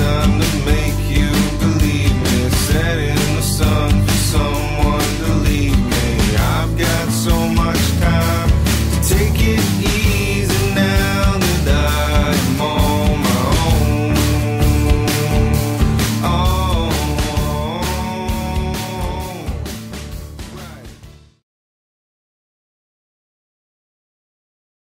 time to make you